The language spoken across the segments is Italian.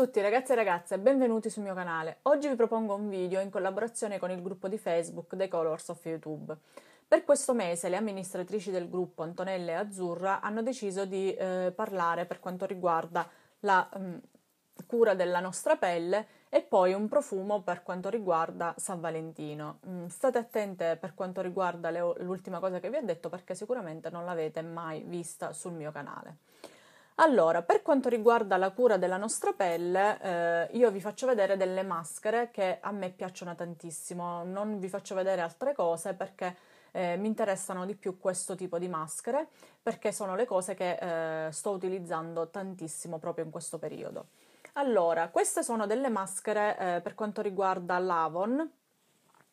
tutti ragazzi e ragazze, benvenuti sul mio canale. Oggi vi propongo un video in collaborazione con il gruppo di Facebook The Colors of YouTube. Per questo mese le amministratrici del gruppo Antonella e Azzurra hanno deciso di eh, parlare per quanto riguarda la mh, mm, cura della nostra pelle e poi un profumo per quanto riguarda San Valentino. Mm, state attente per quanto riguarda le, l'ultima cosa che vi ho detto perché sicuramente non l'avete mai vista sul mio canale. Allora, per quanto riguarda la cura della nostra pelle, eh, io vi faccio vedere delle maschere che a me piacciono tantissimo, non vi faccio vedere altre cose perché eh, mi interessano di più questo tipo di maschere perché sono le cose che eh, sto utilizzando tantissimo proprio in questo periodo. Allora, queste sono delle maschere eh, per quanto riguarda l'Avon.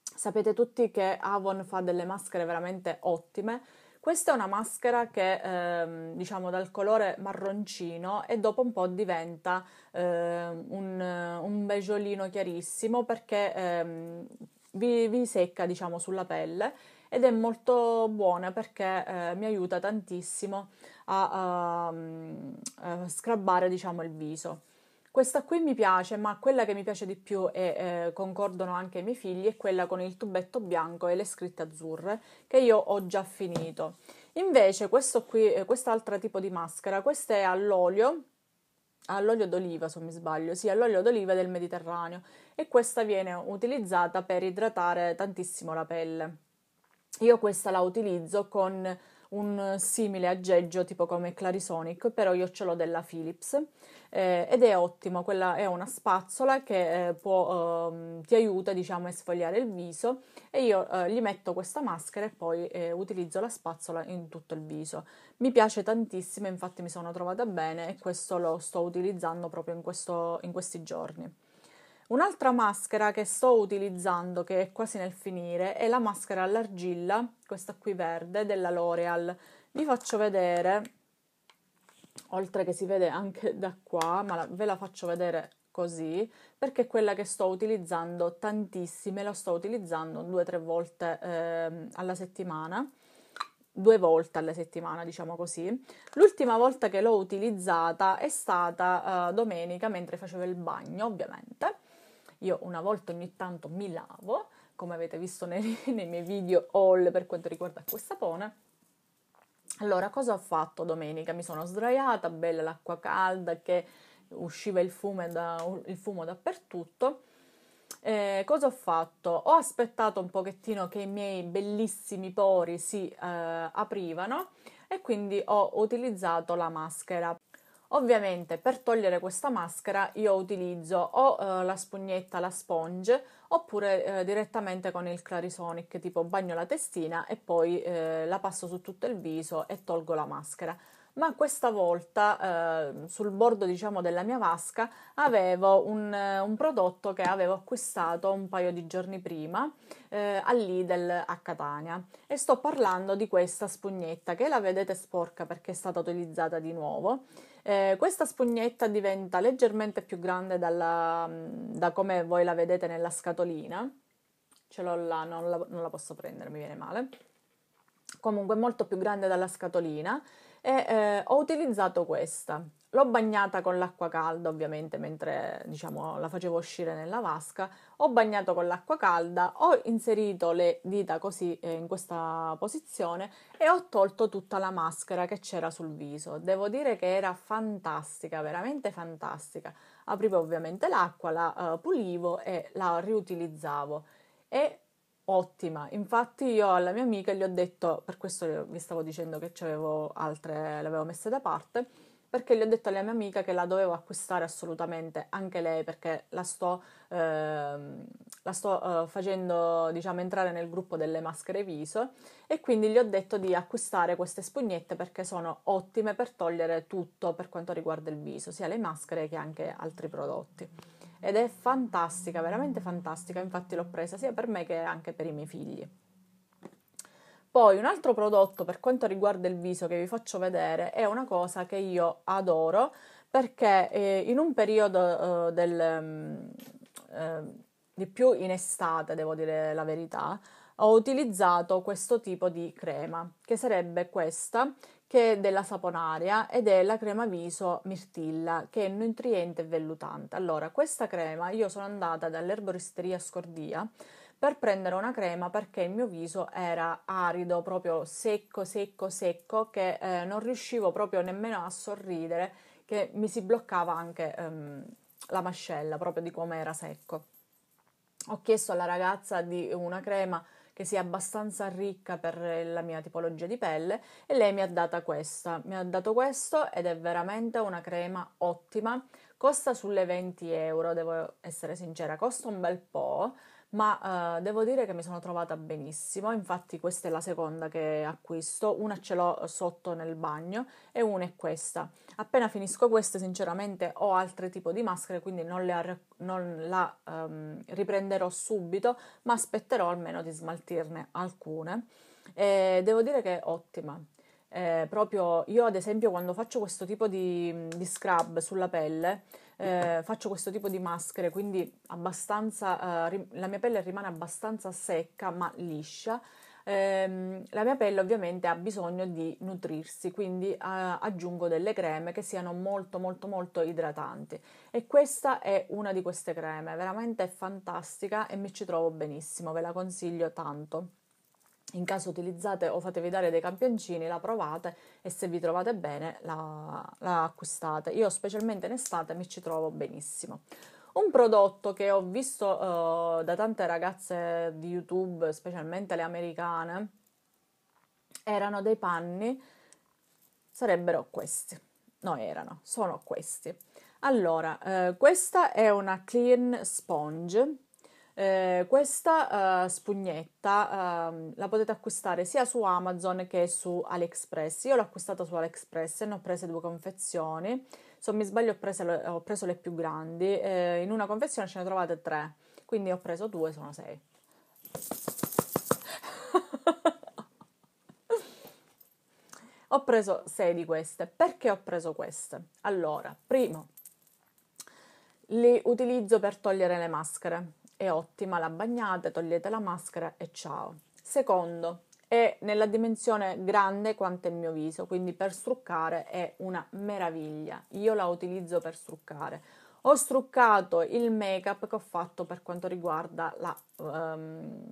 Sapete tutti che Avon fa delle maschere veramente ottime questa è una maschera che ehm, diciamo dal colore marroncino e dopo un po' diventa ehm, un, un beggiolino chiarissimo perché ehm, vi, vi, secca diciamo sulla pelle ed è molto buona perché eh, mi aiuta tantissimo a, a, a scrabbare diciamo il viso. Questa qui mi piace, ma quella che mi piace di più e eh, concordano anche i miei figli è quella con il tubetto bianco e le scritte azzurre che io ho già finito. Invece questo qui, eh, quest'altro tipo di maschera, questa è all'olio, all'olio d'oliva se non mi sbaglio, sì, all'olio d'oliva del Mediterraneo e questa viene utilizzata per idratare tantissimo la pelle. Io questa la utilizzo con un simile aggeggio tipo come Clarisonic, però io ce l'ho della Philips eh, ed è ottimo, quella è una spazzola che eh, può, eh, ti aiuta diciamo a esfogliare il viso e io eh, gli metto questa maschera e poi eh, utilizzo la spazzola in tutto il viso. Mi piace tantissimo, infatti mi sono trovata bene e questo lo sto utilizzando proprio in, questo, in questi giorni. Un'altra maschera che sto utilizzando, che è quasi nel finire, è la maschera all'argilla, questa qui verde, della L'Oreal. Vi faccio vedere, oltre che si vede anche da qua, ma ve la faccio vedere così, perché è quella che sto utilizzando tantissime, la sto utilizzando due o tre volte eh, alla settimana due volte alla settimana, diciamo così. L'ultima volta che l'ho utilizzata è stata uh, domenica mentre facevo il bagno, ovviamente. Io una volta ogni tanto mi lavo, come avete visto nei, nei miei video haul per quanto riguarda e sapone. Allora, cosa ho fatto domenica? Mi sono sdraiata, bella l'acqua calda che usciva il fumo, da, il fumo dappertutto. Eh, cosa ho fatto? Ho aspettato un pochettino che i miei bellissimi pori si eh, aprivano e quindi ho utilizzato la maschera. Ovviamente per togliere questa maschera io utilizzo o eh, la spugnetta, la sponge, oppure eh, direttamente con il Clarisonic, tipo bagno la testina e poi eh, la passo su tutto il viso e tolgo la maschera. Ma questa volta eh, sul bordo diciamo della mia vasca avevo un, un, prodotto che avevo acquistato un paio di giorni prima eh, al Lidl a Catania e sto parlando di questa spugnetta che la vedete sporca perché è stata utilizzata di nuovo eh, questa spugnetta diventa leggermente più grande dalla, da come voi la vedete nella scatolina. Ce l'ho là, non la, non la posso prendere, mi viene male. Comunque molto più grande dalla scatolina e eh, ho utilizzato questa. L'ho bagnata con l'acqua calda, ovviamente, mentre diciamo, la facevo uscire nella vasca. Ho bagnato con l'acqua calda, ho inserito le dita così eh, in questa posizione e ho tolto tutta la maschera che c'era sul viso. Devo dire che era fantastica, veramente fantastica. Aprivo ovviamente l'acqua, la uh, pulivo e la riutilizzavo. È ottima. Infatti io alla mia amica gli ho detto, per questo vi stavo dicendo che avevo altre, le avevo messe da parte perché gli ho detto alla mia amica che la dovevo acquistare assolutamente anche lei perché la sto, eh, la sto eh, facendo diciamo entrare nel gruppo delle maschere viso e quindi gli ho detto di acquistare queste spugnette perché sono ottime per togliere tutto per quanto riguarda il viso, sia le maschere che anche altri prodotti. Ed è fantastica, veramente fantastica, infatti l'ho presa sia per me che anche per i miei figli. Poi un altro prodotto per quanto riguarda il viso che vi faccio vedere è una cosa che io adoro perché eh, in un periodo eh, del, mm, eh, di più in estate, devo dire la verità, ho utilizzato questo tipo di crema che sarebbe questa che è della Saponaria ed è la crema viso Mirtilla che è nutriente e vellutante. Allora, questa crema io sono andata dall'erboristeria Scordia per prendere una crema perché il mio viso era arido, proprio secco, secco, secco, che eh, non riuscivo proprio nemmeno a sorridere, che mi si bloccava anche ehm, la mascella proprio di come era secco. Ho chiesto alla ragazza di una crema che sia abbastanza ricca per la mia tipologia di pelle e lei mi ha data questa. Mi ha dato questo ed è veramente una crema ottima. Costa sulle 20 euro, devo essere sincera, costa un bel po' ma eh, devo dire che mi sono trovata benissimo, infatti questa è la seconda che acquisto, una ce l'ho sotto nel bagno e una è questa. Appena finisco queste sinceramente ho altri tipi di maschere, quindi non, le, non la um, riprenderò subito, ma aspetterò almeno di smaltirne alcune. E devo dire che è ottima. Eh, proprio io ad esempio quando faccio questo tipo di, di scrub sulla pelle eh, faccio questo tipo di maschere, quindi eh, la mia pelle rimane abbastanza secca ma liscia. Eh, la mia pelle ovviamente ha bisogno di nutrirsi, quindi eh, aggiungo delle creme che siano molto molto molto idratanti e questa è una di queste creme, veramente fantastica e mi ci trovo benissimo, ve la consiglio tanto in caso utilizzate o fatevi dare dei campioncini, la provate e se vi trovate bene la, la acquistate. Io specialmente in estate mi ci trovo benissimo. Un prodotto che ho visto uh, da tante ragazze di YouTube, specialmente le americane, erano dei panni, sarebbero questi. No, erano, sono questi. Allora, uh, questa è una clean sponge eh, questa uh, spugnetta uh, la potete acquistare sia su Amazon che su AliExpress. Io l'ho acquistata su AliExpress e ne ho prese due confezioni. Se non mi sbaglio ho, le, ho preso le più grandi. Eh, in una confezione ce ne trovate tre, quindi ho preso due, sono sei. ho preso sei di queste. Perché ho preso queste? Allora, primo, li utilizzo per togliere le maschere è ottima, la bagnate, togliete la maschera e ciao. Secondo, è nella dimensione grande quanto il mio viso, quindi per struccare è una meraviglia. Io la utilizzo per struccare. Ho struccato il make up che ho fatto per quanto riguarda la, um,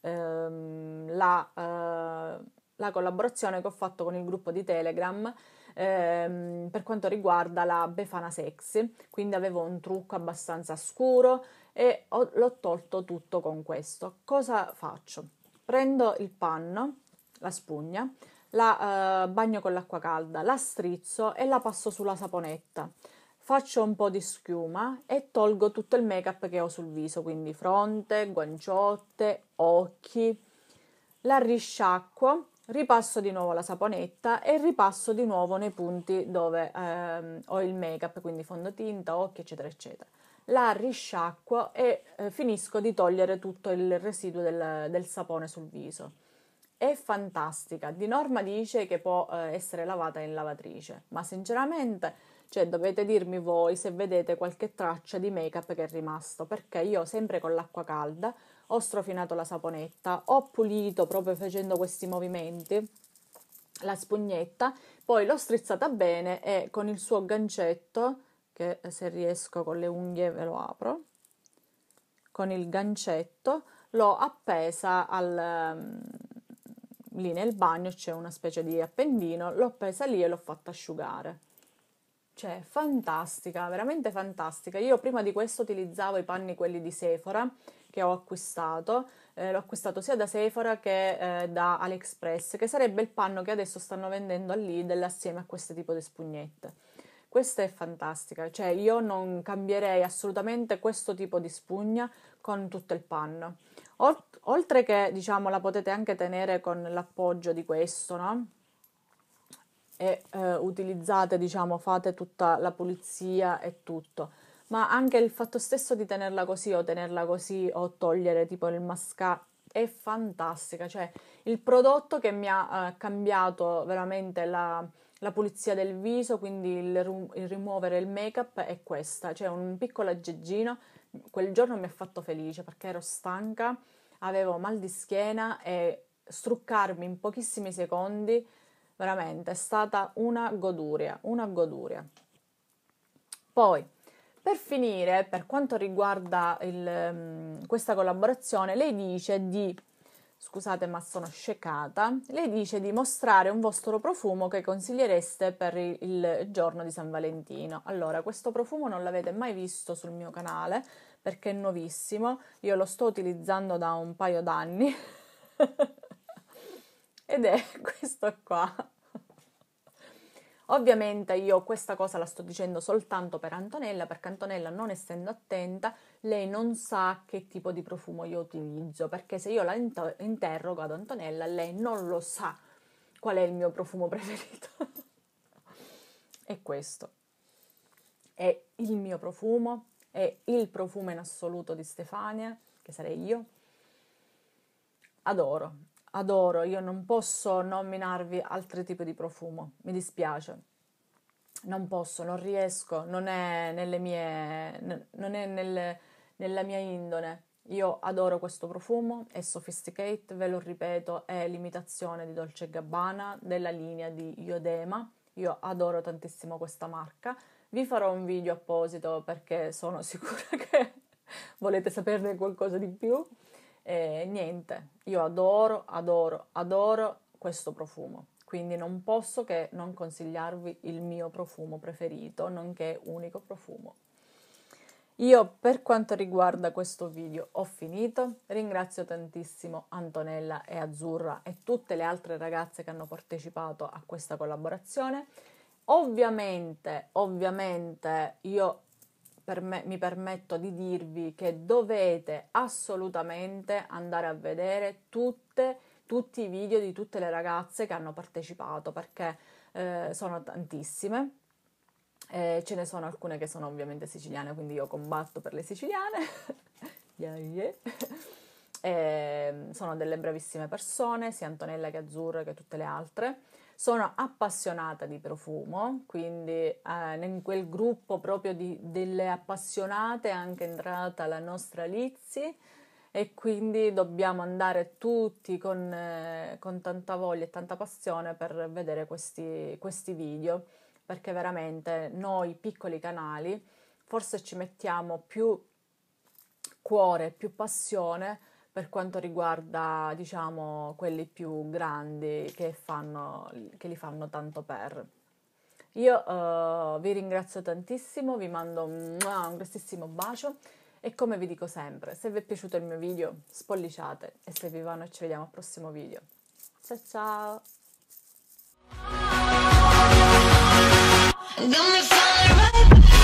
um, la, uh, la collaborazione che ho fatto con il gruppo di Telegram ehm, per quanto riguarda la Befana Sexy, quindi avevo un trucco abbastanza scuro e ho, l'ho tolto tutto con questo. Cosa faccio? Prendo il panno, la spugna, la eh, bagno con l'acqua calda, la strizzo e la passo sulla saponetta. Faccio un po' di schiuma e tolgo tutto il make up che ho sul viso, quindi fronte, guanciotte, occhi. La risciacquo, ripasso di nuovo la saponetta e ripasso di nuovo nei punti dove ehm, ho il make up, quindi fondotinta, occhi, eccetera, eccetera la risciacquo e eh, finisco di togliere tutto il residuo del, del, sapone sul viso. È fantastica, di norma dice che può eh, essere lavata in lavatrice, ma sinceramente cioè, dovete dirmi voi se vedete qualche traccia di make up che è rimasto, perché io sempre con l'acqua calda ho strofinato la saponetta, ho pulito proprio facendo questi movimenti la spugnetta, poi l'ho strizzata bene e con il suo gancetto che se riesco con le unghie ve lo apro, con il gancetto l'ho appesa al, um, lì nel bagno, c'è una specie di appendino, l'ho appesa lì e l'ho fatta asciugare. Cioè, fantastica, veramente fantastica. Io prima di questo utilizzavo i panni quelli di Sephora che ho acquistato, eh, l'ho acquistato sia da Sephora che eh, da AliExpress, che sarebbe il panno che adesso stanno vendendo al Lidl assieme a questo tipo di spugnette. Questa è fantastica, cioè io non cambierei assolutamente questo tipo di spugna con tutto il panno. Oltre che, diciamo, la potete anche tenere con l'appoggio di questo, no? E eh, utilizzate, diciamo, fate tutta la pulizia e tutto. Ma anche il fatto stesso di tenerla così o tenerla così o togliere tipo il mascara è fantastica. Cioè, il prodotto che mi ha eh, cambiato veramente la la pulizia del viso, quindi il, il rimuovere il make-up è questa, cioè un piccolo aggeggino. Quel giorno mi ha fatto felice perché ero stanca, avevo mal di schiena e struccarmi in pochissimi secondi veramente è stata una goduria, una goduria. Poi, per finire, per quanto riguarda il, um, questa collaborazione, lei dice di scusate ma sono sceccata, lei dice di mostrare un vostro profumo che consigliereste per il giorno di San Valentino. Allora, questo profumo non l'avete mai visto sul mio canale perché è nuovissimo, io lo sto utilizzando da un paio d'anni ed è questo qua. Ovviamente io questa cosa la sto dicendo soltanto per Antonella, perché Antonella non essendo attenta, lei non sa che tipo di profumo io utilizzo, perché se io la inter- interrogo ad Antonella, lei non lo sa qual è il mio profumo preferito. è questo. È il mio profumo, è il profumo in assoluto di Stefania, che sarei io. Adoro, adoro, io non posso nominarvi altri tipi di profumo, mi dispiace. Non posso, non riesco, non è, nelle mie, non è nel, nella mia indole. Io adoro questo profumo, è Sophisticate, ve lo ripeto, è l'imitazione di Dolce Gabbana della linea di Iodema. Io adoro tantissimo questa marca. Vi farò un video apposito perché sono sicura che volete saperne qualcosa di più. E niente, io adoro, adoro, adoro questo profumo, quindi non posso che non consigliarvi il mio profumo preferito, nonché unico profumo. Io per quanto riguarda questo video ho finito, ringrazio tantissimo Antonella e Azzurra e tutte le altre ragazze che hanno partecipato a questa collaborazione. Ovviamente, ovviamente io per me, mi permetto di dirvi che dovete assolutamente andare a vedere tutte, tutti i video di tutte le ragazze che hanno partecipato perché eh, sono tantissime. Eh, ce ne sono alcune che sono ovviamente siciliane, quindi io combatto per le siciliane. yeah, yeah. Eh, sono delle bravissime persone, sia Antonella che Azzurra che tutte le altre. Sono appassionata di profumo, quindi eh, in quel gruppo proprio di, delle appassionate è anche entrata la nostra Lizzi e quindi dobbiamo andare tutti con, eh, con tanta voglia e tanta passione per vedere questi, questi video, perché veramente noi piccoli canali forse ci mettiamo più cuore, più passione per quanto riguarda diciamo quelli più grandi che, fanno, che li fanno tanto per. Io uh, vi ringrazio tantissimo, vi mando un, grossissimo bacio e come vi dico sempre, se vi è piaciuto il mio video spolliciate e se vi va noi ci vediamo al prossimo video. Ciao ciao! Gonna find right back.